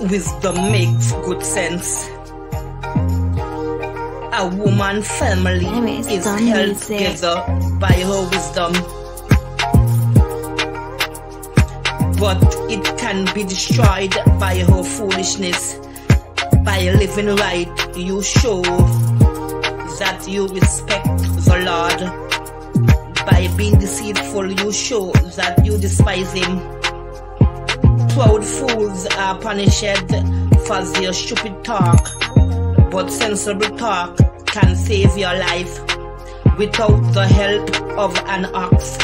Wisdom makes good sense. A woman family is held together by her wisdom. But it can be destroyed by her foolishness. By living right, you show that you respect the Lord. By being deceitful, you show that you despise Him. Proud fools are punished for their stupid talk, but sensible talk can save your life. Without the help of an ox,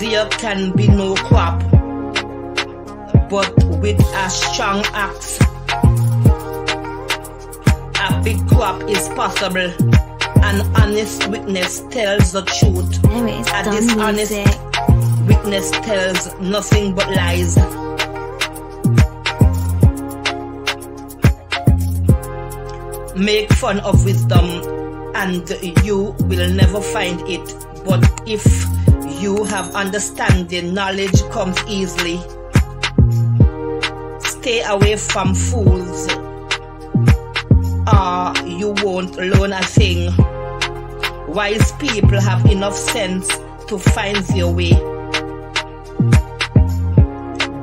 there can be no crop, but with a strong axe, a big crop is possible. An honest witness tells the truth. A dishonest music. witness tells nothing but lies. Make fun of wisdom and you will never find it. But if you have understanding, knowledge comes easily. Stay away from fools or you won't learn a thing. Wise people have enough sense to find their way.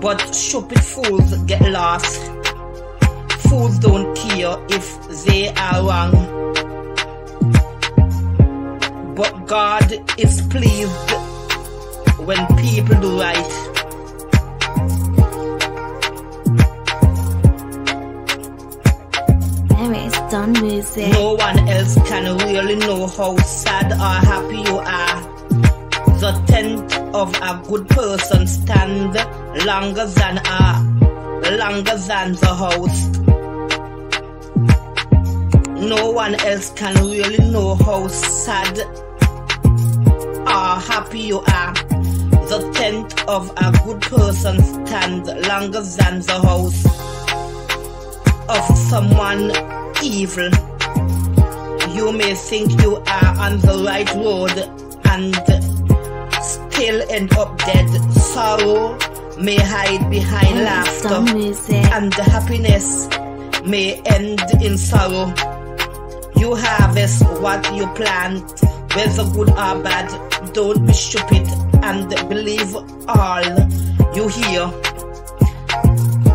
But stupid fools get lost. Fools don't care if they are wrong. But God is pleased when people do right. Anyways, done music. No one else can really know how sad or happy you are. The tent of a good person stand longer than a longer than the house. No one else can really know how sad or happy you are. The tent of a good person stands longer than the house of someone evil. You may think you are on the right road and still end up dead. Sorrow may hide behind laughter, and happiness may end in sorrow. You harvest what you plant, whether good or bad. Don't be stupid and believe all you hear.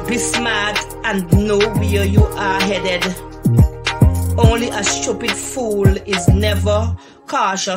Be smart and know where you are headed. Only a stupid fool is never cautious.